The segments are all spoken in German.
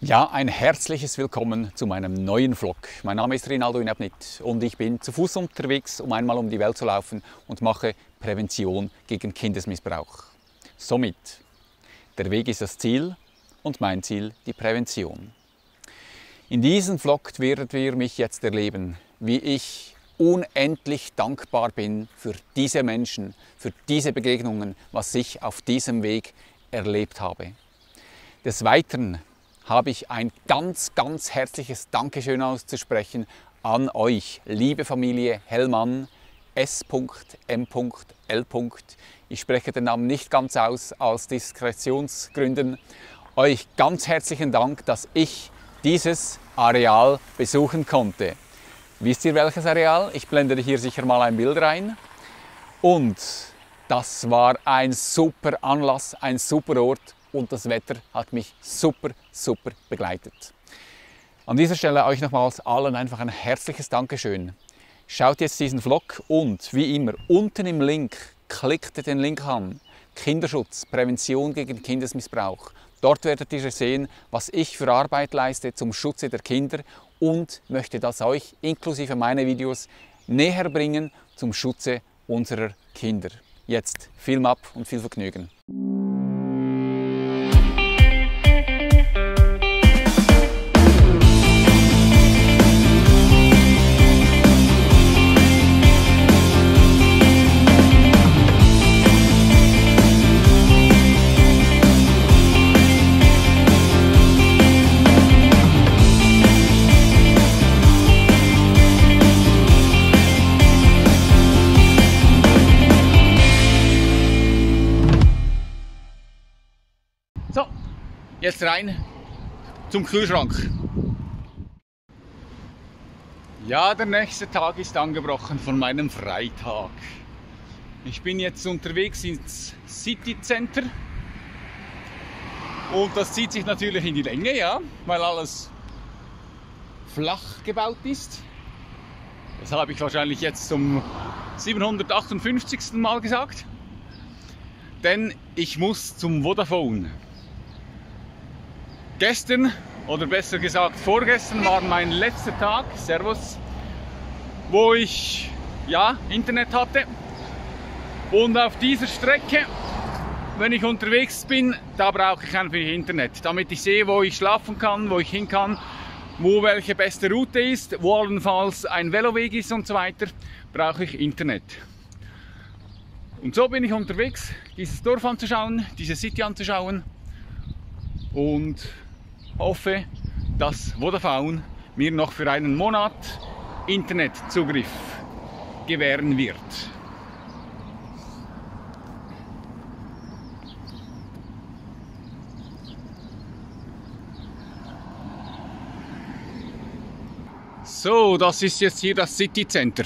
Ja, ein herzliches Willkommen zu meinem neuen Vlog. Mein Name ist Rinaldo Inabnit und ich bin zu Fuß unterwegs, um einmal um die Welt zu laufen und mache Prävention gegen Kindesmissbrauch. Somit, der Weg ist das Ziel und mein Ziel die Prävention. In diesem Vlog werdet ihr mich jetzt erleben, wie ich unendlich dankbar bin für diese Menschen, für diese Begegnungen, was ich auf diesem Weg erlebt habe. Des Weiteren habe ich ein ganz, ganz herzliches Dankeschön auszusprechen an euch, liebe Familie Hellmann, S.M.L. Ich spreche den Namen nicht ganz aus, aus Diskretionsgründen. Euch ganz herzlichen Dank, dass ich dieses Areal besuchen konnte. Wisst ihr welches Areal? Ich blende hier sicher mal ein Bild rein. Und das war ein super Anlass, ein super Ort und das Wetter hat mich super, super begleitet. An dieser Stelle euch nochmals allen einfach ein herzliches Dankeschön. Schaut jetzt diesen Vlog und wie immer unten im Link klickt den Link an. Kinderschutz, Prävention gegen Kindesmissbrauch. Dort werdet ihr sehen, was ich für Arbeit leiste zum Schutze der Kinder und möchte das euch inklusive meiner Videos näher bringen zum Schutze unserer Kinder. Jetzt Film ab und viel Vergnügen. Jetzt rein zum Kühlschrank. Ja, der nächste Tag ist angebrochen von meinem Freitag. Ich bin jetzt unterwegs ins City Center und das zieht sich natürlich in die Länge, ja, weil alles flach gebaut ist. Das habe ich wahrscheinlich jetzt zum 758. Mal gesagt. Denn ich muss zum Vodafone. Gestern, oder besser gesagt vorgestern, war mein letzter Tag, Servus, wo ich ja, Internet hatte. Und auf dieser Strecke, wenn ich unterwegs bin, da brauche ich einfach Internet, damit ich sehe, wo ich schlafen kann, wo ich hin kann, wo welche beste Route ist, wo allenfalls ein Veloweg ist und so weiter, brauche ich Internet. Und so bin ich unterwegs, dieses Dorf anzuschauen, diese City anzuschauen und hoffe, dass Vodafone mir noch für einen Monat Internetzugriff gewähren wird. So, das ist jetzt hier das City Center.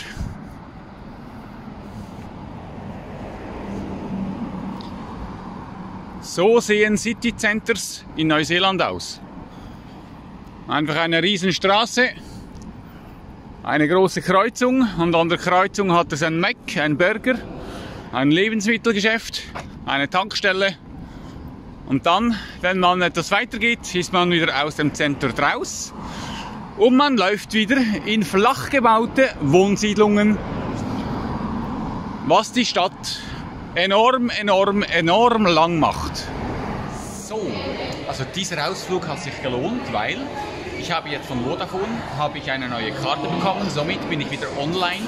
So sehen City Centers in Neuseeland aus. Einfach eine Riesenstraße, eine große Kreuzung und an der Kreuzung hat es ein Mac, ein Burger, ein Lebensmittelgeschäft, eine Tankstelle und dann, wenn man etwas weitergeht, ist man wieder aus dem Zentrum raus und man läuft wieder in flach gebaute Wohnsiedlungen, was die Stadt enorm, enorm, enorm lang macht. So, also dieser Ausflug hat sich gelohnt, weil ich habe jetzt von Vodafone habe ich eine neue Karte bekommen, somit bin ich wieder online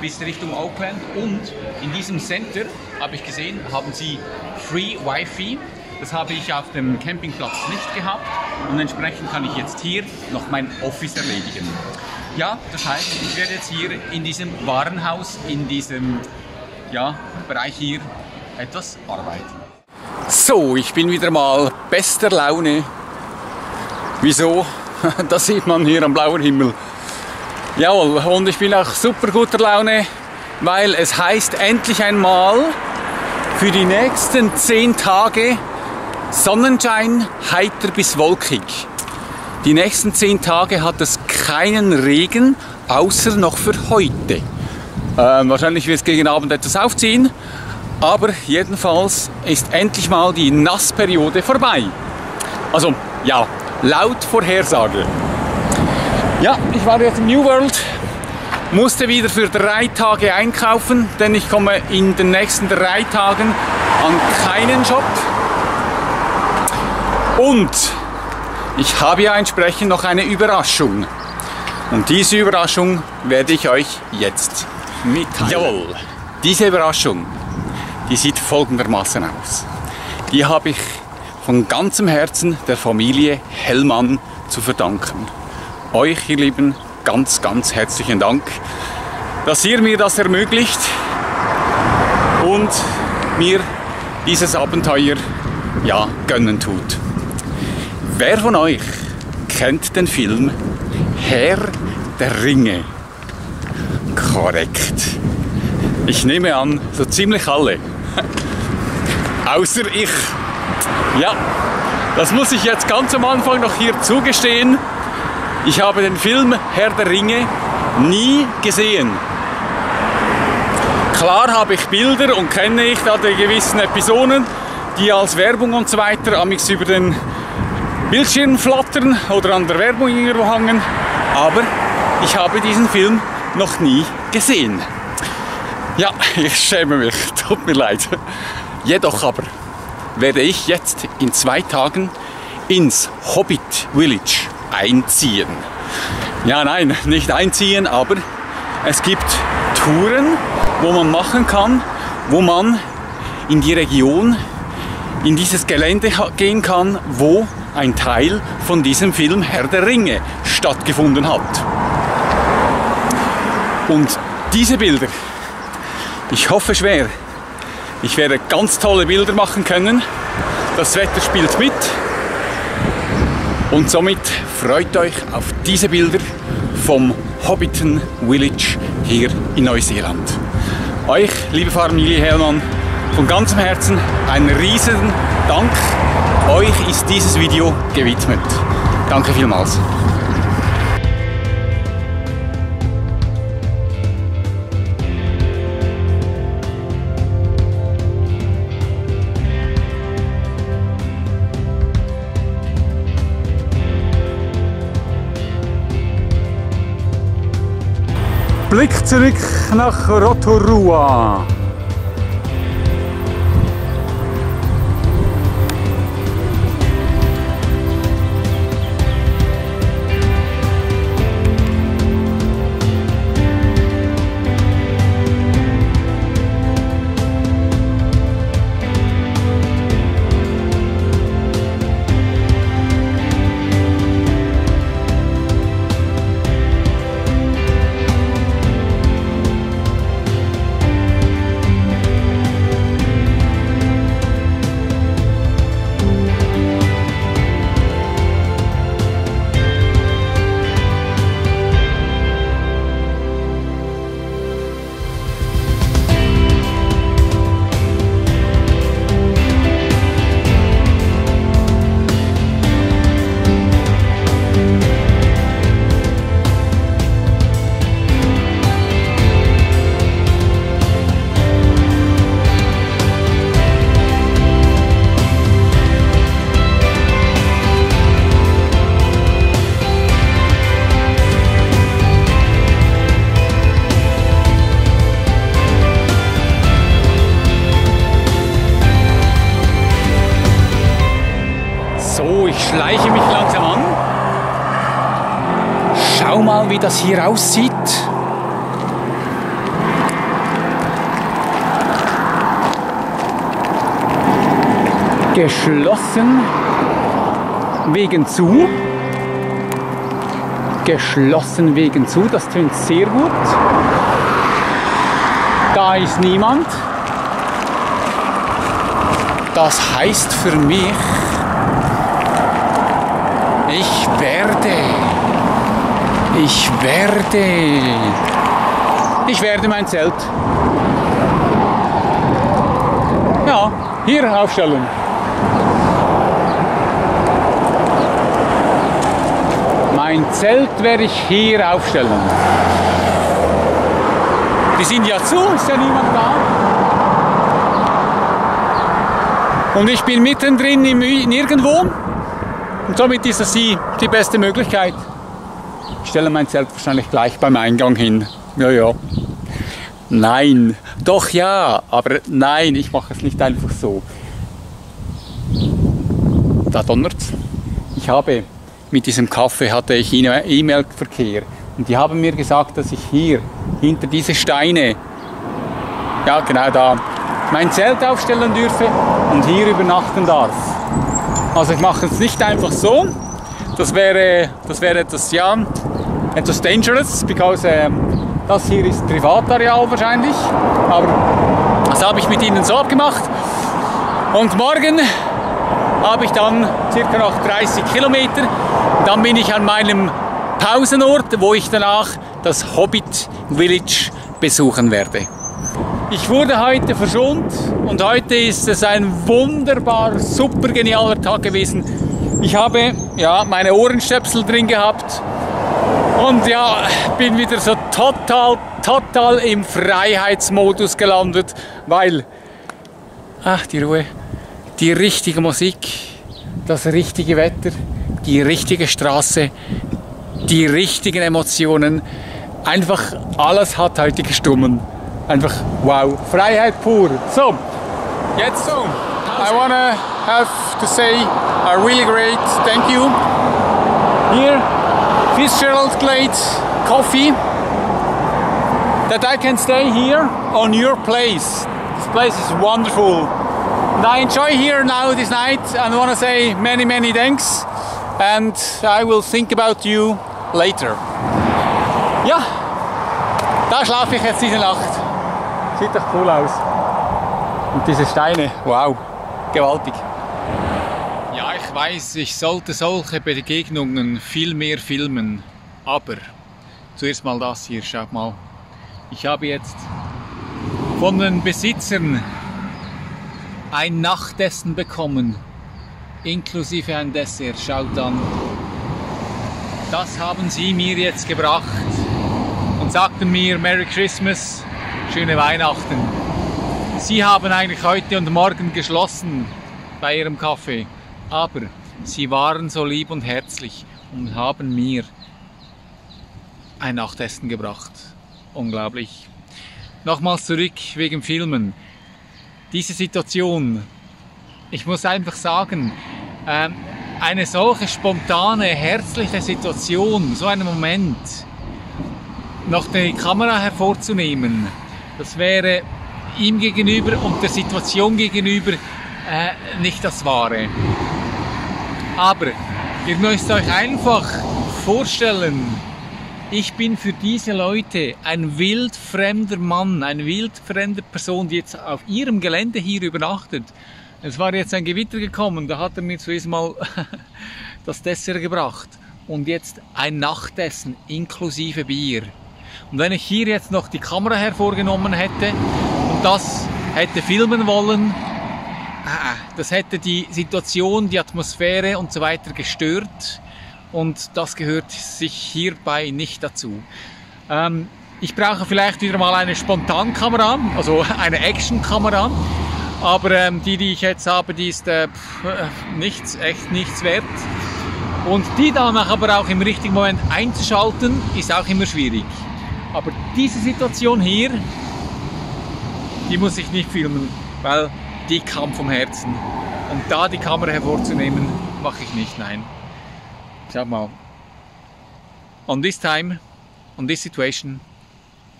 bis Richtung Auckland und in diesem Center habe ich gesehen, haben sie Free Wi-Fi. Das habe ich auf dem Campingplatz nicht gehabt und entsprechend kann ich jetzt hier noch mein Office erledigen. Ja, das heißt, ich werde jetzt hier in diesem Warenhaus, in diesem ja, Bereich hier etwas arbeiten. So, ich bin wieder mal bester Laune. Wieso? Das sieht man hier am blauen Himmel. Jawohl, und ich bin auch super guter Laune, weil es heißt endlich einmal für die nächsten zehn Tage Sonnenschein, heiter bis wolkig. Die nächsten zehn Tage hat es keinen Regen, außer noch für heute. Ähm, wahrscheinlich wird es gegen Abend etwas aufziehen, aber jedenfalls ist endlich mal die Nassperiode vorbei. Also ja, laut Vorhersage. Ja, ich war jetzt im New World, musste wieder für drei Tage einkaufen, denn ich komme in den nächsten drei Tagen an keinen Shop. Und ich habe ja entsprechend noch eine Überraschung. Und diese Überraschung werde ich euch jetzt mitteilen. Jawohl, diese Überraschung, die sieht folgendermaßen aus. Die habe ich von ganzem Herzen der Familie Hellmann zu verdanken. Euch, ihr Lieben, ganz, ganz herzlichen Dank, dass ihr mir das ermöglicht und mir dieses Abenteuer ja gönnen tut. Wer von euch kennt den Film Herr der Ringe? Korrekt. Ich nehme an, so ziemlich alle. Außer ich. Ja, das muss ich jetzt ganz am Anfang noch hier zugestehen. Ich habe den Film Herr der Ringe nie gesehen. Klar habe ich Bilder und kenne ich da die gewissen Episoden, die als Werbung und so weiter amigs über den Bildschirm flattern oder an der Werbung irgendwo hangen. Aber ich habe diesen Film noch nie gesehen. Ja, ich schäme mich, tut mir leid. Jedoch aber werde ich jetzt in zwei Tagen ins Hobbit Village einziehen. Ja, nein, nicht einziehen, aber es gibt Touren, wo man machen kann, wo man in die Region, in dieses Gelände gehen kann, wo ein Teil von diesem Film Herr der Ringe stattgefunden hat. Und diese Bilder, ich hoffe schwer, ich werde ganz tolle Bilder machen können. Das Wetter spielt mit. Und somit freut euch auf diese Bilder vom Hobbiton Village hier in Neuseeland. Euch, liebe Familie Hellmann, von ganzem Herzen einen riesen Dank. Euch ist dieses Video gewidmet. Danke vielmals. Blick zurück nach Rotorua. Schleiche mich langsam an. Schau mal, wie das hier aussieht. Geschlossen wegen zu. Geschlossen wegen zu, das tönt sehr gut. Da ist niemand. Das heißt für mich, ich werde. Ich werde. Ich werde mein Zelt. Ja, hier aufstellen. Mein Zelt werde ich hier aufstellen. Die sind ja zu, ist ja niemand da. Und ich bin mittendrin im Nirgendwo. Und somit ist das die, die beste Möglichkeit. Ich stelle mein Zelt wahrscheinlich gleich beim Eingang hin. Ja, ja. Nein, doch ja, aber nein, ich mache es nicht einfach so. Da donnert's. Ich habe mit diesem Kaffee hatte ich E-Mail-Verkehr und die haben mir gesagt, dass ich hier hinter diese Steine, ja genau da, mein Zelt aufstellen dürfe und hier übernachten darf. Also ich mache es nicht einfach so. Das wäre, das wäre etwas, ja, etwas dangerous, because ähm, das hier ist Privatareal wahrscheinlich. Aber das habe ich mit ihnen so abgemacht. Und morgen habe ich dann circa noch 30 Kilometer. Dann bin ich an meinem Pausenort, wo ich danach das Hobbit Village besuchen werde. Ich wurde heute verschont und heute ist es ein wunderbar, super genialer Tag gewesen. Ich habe ja, meine Ohrenstöpsel drin gehabt und ja, bin wieder so total, total im Freiheitsmodus gelandet, weil, ach die Ruhe, die richtige Musik, das richtige Wetter, die richtige Straße, die richtigen Emotionen, einfach alles hat heute gestummen. Einfach wow, Freiheit pur. So, jetzt so. I wanna have to say a really great thank you. Here, Fitzgerald Glade coffee. That I can stay here on your place. This place is wonderful. And I enjoy here now this night and want to say many, many thanks. And I will think about you later. Ja, da schlafe ich jetzt diese Nacht. Sieht doch cool aus. Und diese Steine, wow, gewaltig. Ja, ich weiß, ich sollte solche Begegnungen viel mehr filmen. Aber zuerst mal das hier, schaut mal. Ich habe jetzt von den Besitzern ein Nachtessen bekommen, inklusive ein Dessert. Schaut an. Das haben sie mir jetzt gebracht und sagten mir Merry Christmas schöne Weihnachten. Sie haben eigentlich heute und morgen geschlossen bei Ihrem Kaffee, aber Sie waren so lieb und herzlich und haben mir ein Nachtessen gebracht. Unglaublich. Nochmals zurück wegen Filmen. Diese Situation, ich muss einfach sagen, ähm, eine solche spontane, herzliche Situation, so einen Moment, noch die Kamera hervorzunehmen, das wäre ihm gegenüber und der Situation gegenüber äh, nicht das Wahre. Aber ihr müsst euch einfach vorstellen, ich bin für diese Leute ein wildfremder Mann, eine wildfremde Person, die jetzt auf ihrem Gelände hier übernachtet. Es war jetzt ein Gewitter gekommen, da hat er mir zuerst mal das Dessert gebracht und jetzt ein Nachtessen inklusive Bier. Und wenn ich hier jetzt noch die Kamera hervorgenommen hätte und das hätte filmen wollen, ah, das hätte die Situation, die Atmosphäre und so weiter gestört. Und das gehört sich hierbei nicht dazu. Ähm, ich brauche vielleicht wieder mal eine Spontankamera, also eine Actionkamera. Aber ähm, die, die ich jetzt habe, die ist äh, äh, nichts, echt nichts wert. Und die danach aber auch im richtigen Moment einzuschalten, ist auch immer schwierig. Aber diese Situation hier, die muss ich nicht filmen, weil die kam vom Herzen. Und da die Kamera hervorzunehmen, mache ich nicht, nein. Schau mal. On this time, on this situation,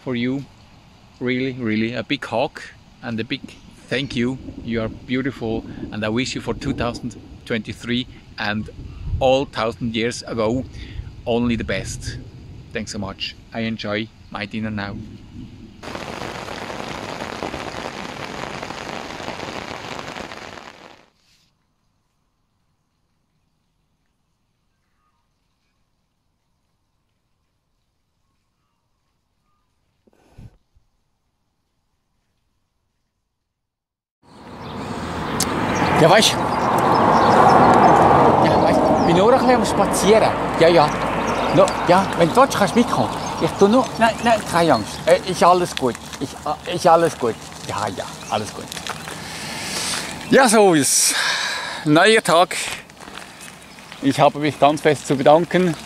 for you, really, really a big hug and a big thank you. You are beautiful and I wish you for 2023 and all thousand years ago only the best. Thanks so much. I enjoy my dinner now. Ja, weißt du? Ja, weißt, ich bin nur Spazieren. Ja, ja. No, ja, wenn willst, kannst du. Ich tu nur. Nein, nein, keine Angst. Äh, ist alles gut. Ich, äh, ist alles gut. Ja, ja, alles gut. Ja, so ist Neuer Tag. Ich habe mich ganz fest zu bedanken.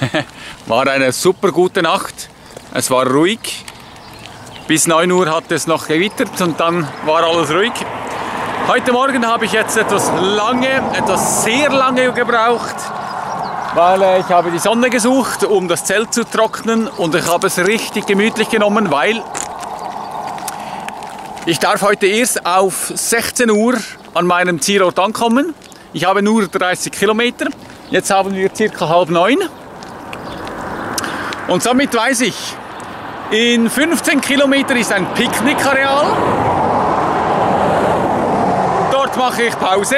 war eine super gute Nacht. Es war ruhig. Bis 9 Uhr hat es noch gewittert und dann war alles ruhig. Heute Morgen habe ich jetzt etwas lange, etwas sehr lange gebraucht, weil äh, ich habe die Sonne gesucht, um das Zelt zu trocknen und ich habe es richtig gemütlich genommen, weil ich darf heute erst auf 16 Uhr an meinem Zielort ankommen. Ich habe nur 30 Kilometer. Jetzt haben wir circa halb neun. Und somit weiß ich, in 15 Kilometer ist ein Picknickareal. Dort mache ich Pause.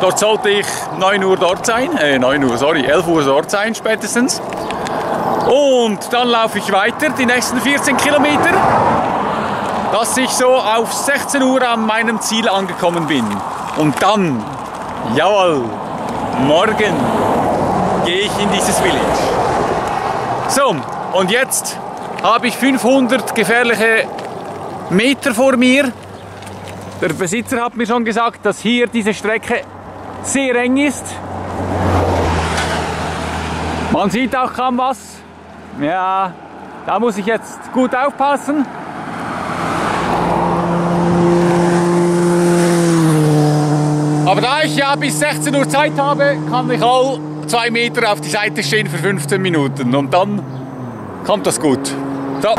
Dort sollte ich 9 Uhr dort sein, äh 9 Uhr, sorry, 11 Uhr dort sein spätestens. Und dann laufe ich weiter, die nächsten 14 Kilometer, dass ich so auf 16 Uhr an meinem Ziel angekommen bin. Und dann, jawohl, morgen gehe ich in dieses Village. So, und jetzt habe ich 500 gefährliche Meter vor mir. Der Besitzer hat mir schon gesagt, dass hier diese Strecke sehr eng ist. Man sieht auch kaum was. Ja, da muss ich jetzt gut aufpassen. Aber da ich ja bis 16 Uhr Zeit habe, kann ich all zwei Meter auf die Seite stehen für 15 Minuten und dann kommt das gut. So.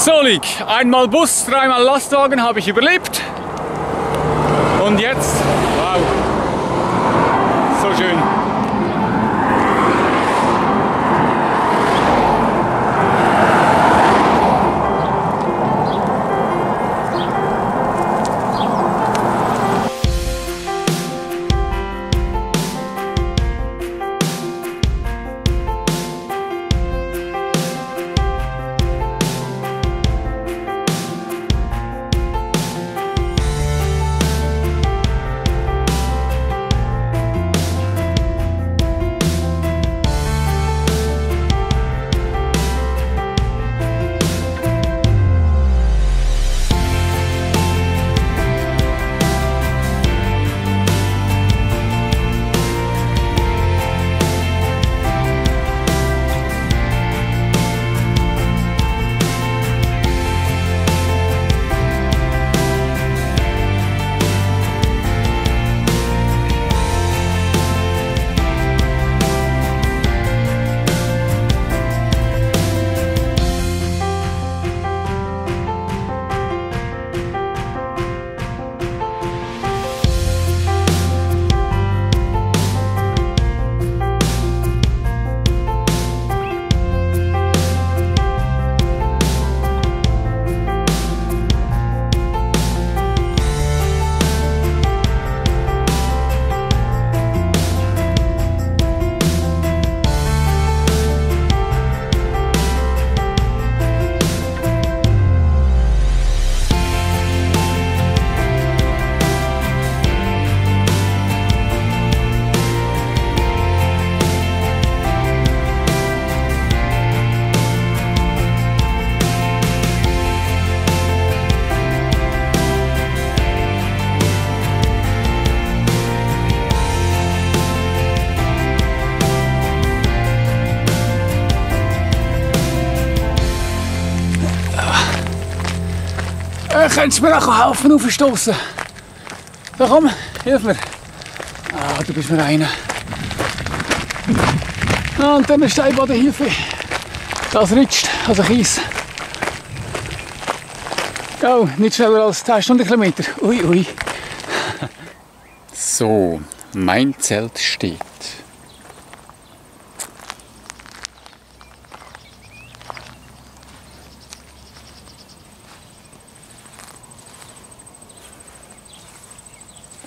Solig, einmal Bus, dreimal Lastwagen habe ich überlebt. Und jetzt, wow, so schön. Könntest du mir auch helfen aufstoßen? Da komm, hilf mir. Ah, du bist mir einer. Ah, und dann eine Steinbodenhilfe. Das rutscht, also Kies. Oh, nicht schneller als 10 Stundenkilometer. Ui, ui. So, mein Zelt steht.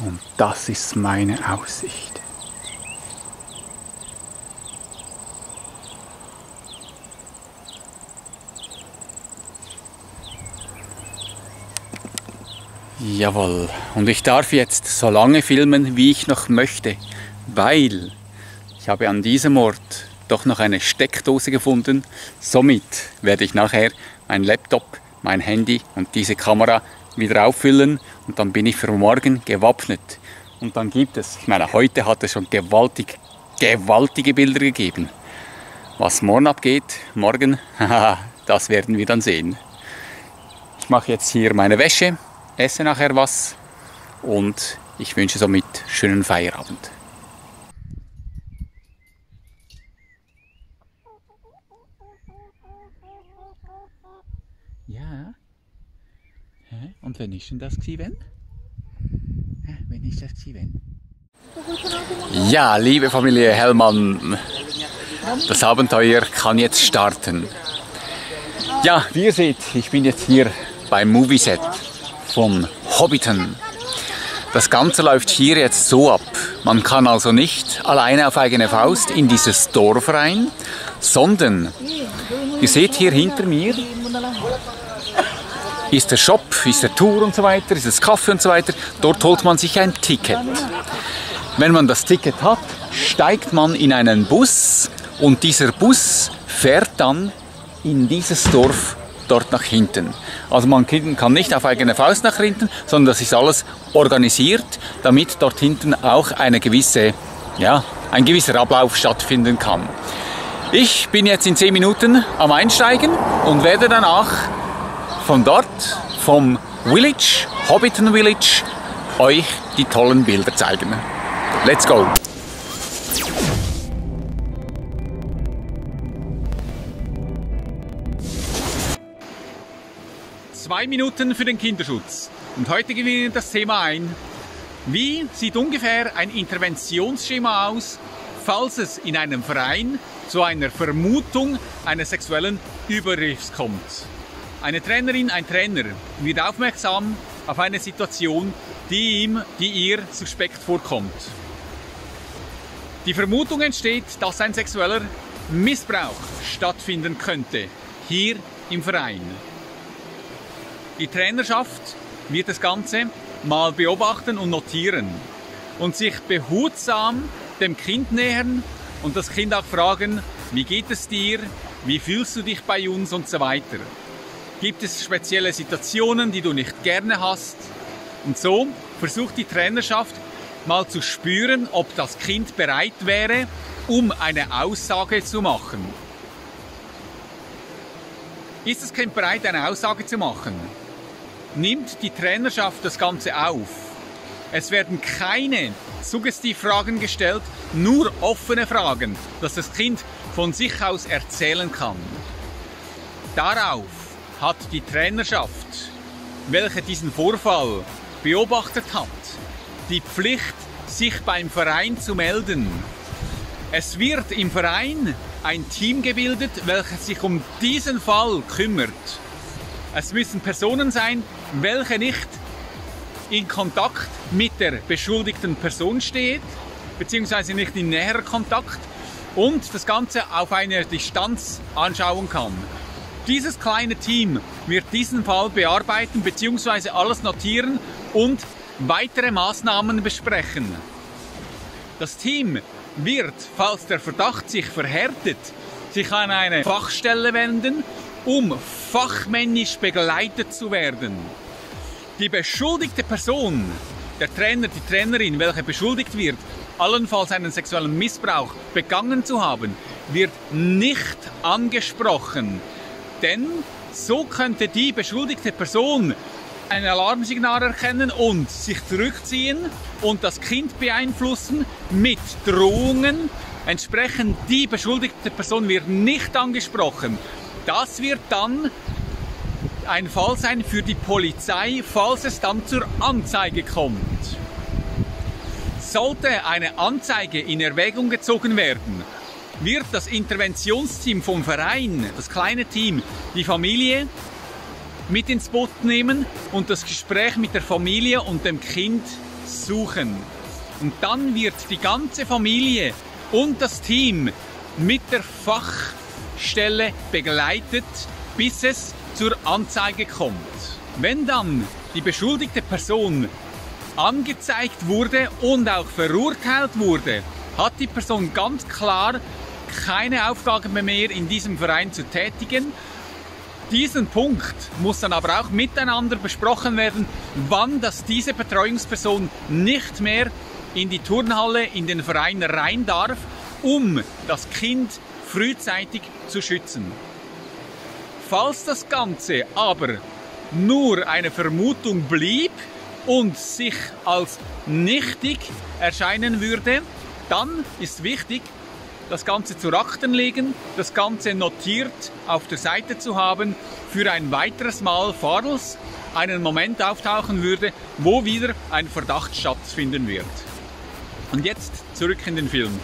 Und das ist meine Aussicht. Jawohl, und ich darf jetzt so lange filmen, wie ich noch möchte, weil ich habe an diesem Ort doch noch eine Steckdose gefunden. Somit werde ich nachher meinen Laptop mein Handy und diese Kamera wieder auffüllen und dann bin ich für morgen gewappnet. Und dann gibt es, ich meine, heute hat es schon gewaltig, gewaltige Bilder gegeben. Was morgen abgeht, morgen, das werden wir dann sehen. Ich mache jetzt hier meine Wäsche, esse nachher was und ich wünsche somit schönen Feierabend. Ja. Und wann ist denn das gewesen, wenn? Ist das wenn? Ja, liebe Familie Hellmann, das Abenteuer kann jetzt starten. Ja, wie ihr seht, ich bin jetzt hier beim Movieset von Hobbiton. Das Ganze läuft hier jetzt so ab. Man kann also nicht alleine auf eigene Faust in dieses Dorf rein, sondern ihr seht hier hinter mir ist der Shop, ist der Tour und so weiter, ist das Kaffee und so weiter. Dort holt man sich ein Ticket. Wenn man das Ticket hat, steigt man in einen Bus und dieser Bus fährt dann in dieses Dorf dort nach hinten. Also man kann nicht auf eigene Faust nach hinten, sondern das ist alles organisiert, damit dort hinten auch eine gewisse, ja, ein gewisser Ablauf stattfinden kann. Ich bin jetzt in 10 Minuten am Einsteigen und werde danach von dort, vom Village, Hobbiton Village, euch die tollen Bilder zeigen. Let's go! Zwei Minuten für den Kinderschutz. Und heute gehen wir das Thema ein. Wie sieht ungefähr ein Interventionsschema aus, falls es in einem Verein zu einer Vermutung eines sexuellen Übergriffs kommt? Eine Trainerin, ein Trainer wird aufmerksam auf eine Situation, die ihm, die ihr suspekt vorkommt. Die Vermutung entsteht, dass ein sexueller Missbrauch stattfinden könnte, hier im Verein. Die Trainerschaft wird das Ganze mal beobachten und notieren und sich behutsam dem Kind nähern und das Kind auch fragen, wie geht es dir, wie fühlst du dich bei uns und so weiter. Gibt es spezielle Situationen, die du nicht gerne hast? Und so versucht die Trainerschaft mal zu spüren, ob das Kind bereit wäre, um eine Aussage zu machen. Ist das Kind bereit, eine Aussage zu machen? Nimmt die Trainerschaft das Ganze auf? Es werden keine Suggestivfragen gestellt, nur offene Fragen, dass das Kind von sich aus erzählen kann. Darauf hat die Trainerschaft, welche diesen Vorfall beobachtet hat, die Pflicht, sich beim Verein zu melden. Es wird im Verein ein Team gebildet, welches sich um diesen Fall kümmert. Es müssen Personen sein, welche nicht in Kontakt mit der beschuldigten Person steht, beziehungsweise nicht in näherer Kontakt und das Ganze auf einer Distanz anschauen kann. Dieses kleine Team wird diesen Fall bearbeiten bzw. alles notieren und weitere Maßnahmen besprechen. Das Team wird, falls der Verdacht sich verhärtet, sich an eine Fachstelle wenden, um fachmännisch begleitet zu werden. Die beschuldigte Person, der Trainer, die Trainerin, welche beschuldigt wird, allenfalls einen sexuellen Missbrauch begangen zu haben, wird nicht angesprochen. Denn so könnte die beschuldigte Person ein Alarmsignal erkennen und sich zurückziehen und das Kind beeinflussen mit Drohungen. Entsprechend die beschuldigte Person wird nicht angesprochen. Das wird dann ein Fall sein für die Polizei, falls es dann zur Anzeige kommt. Sollte eine Anzeige in Erwägung gezogen werden, wird das Interventionsteam vom Verein, das kleine Team, die Familie mit ins Boot nehmen und das Gespräch mit der Familie und dem Kind suchen. Und dann wird die ganze Familie und das Team mit der Fachstelle begleitet, bis es zur Anzeige kommt. Wenn dann die beschuldigte Person angezeigt wurde und auch verurteilt wurde, hat die Person ganz klar keine Aufgabe mehr in diesem Verein zu tätigen. diesem Punkt muss dann aber auch miteinander besprochen werden, wann dass diese Betreuungsperson nicht mehr in die Turnhalle, in den Verein rein darf, um das Kind frühzeitig zu schützen. Falls das Ganze aber nur eine Vermutung blieb und sich als nichtig erscheinen würde, dann ist wichtig, das Ganze zu Akten legen, das Ganze notiert auf der Seite zu haben, für ein weiteres Mal, falls einen Moment auftauchen würde, wo wieder ein Verdacht stattfinden wird. Und jetzt zurück in den Film.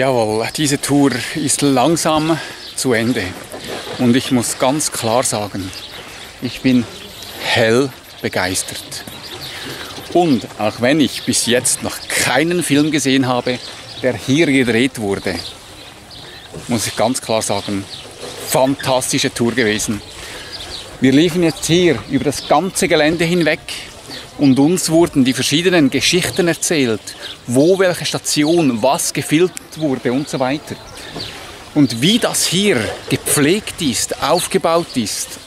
Jawohl, diese Tour ist langsam zu Ende. Und ich muss ganz klar sagen, ich bin hell begeistert. Und auch wenn ich bis jetzt noch keinen Film gesehen habe, der hier gedreht wurde, muss ich ganz klar sagen, fantastische Tour gewesen. Wir liefen jetzt hier über das ganze Gelände hinweg und uns wurden die verschiedenen Geschichten erzählt, wo welche Station, was gefilmt wurde und so weiter. Und wie das hier gepflegt ist, aufgebaut ist,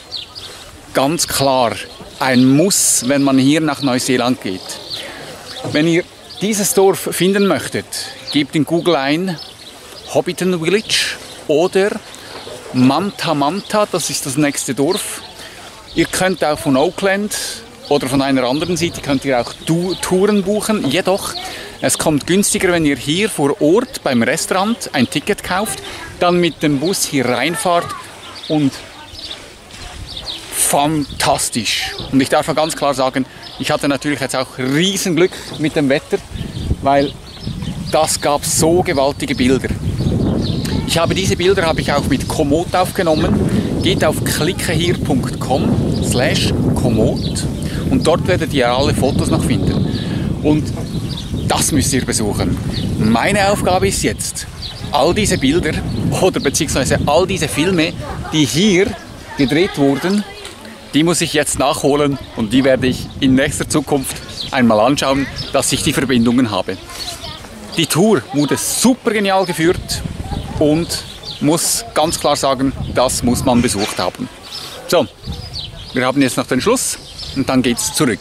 ganz klar ein Muss, wenn man hier nach Neuseeland geht. Wenn ihr dieses Dorf finden möchtet, gebt in Google ein Hobbiton Village oder Manta Manta, das ist das nächste Dorf. Ihr könnt auch von Oakland oder von einer anderen Seite könnt ihr auch Touren buchen. Jedoch, es kommt günstiger, wenn ihr hier vor Ort beim Restaurant ein Ticket kauft, dann mit dem Bus hier reinfahrt und fantastisch. Und ich darf ganz klar sagen, ich hatte natürlich jetzt auch Riesenglück mit dem Wetter, weil das gab so gewaltige Bilder. Ich habe diese Bilder habe ich auch mit Komoot aufgenommen. Geht auf klickehier.com slash komoot und dort werdet ihr alle Fotos noch finden. Und das müsst ihr besuchen. Meine Aufgabe ist jetzt, all diese Bilder oder beziehungsweise all diese Filme, die hier gedreht wurden, die muss ich jetzt nachholen und die werde ich in nächster Zukunft einmal anschauen, dass ich die Verbindungen habe. Die Tour wurde super genial geführt und muss ganz klar sagen, das muss man besucht haben. So, wir haben jetzt noch den Schluss und dann geht's zurück.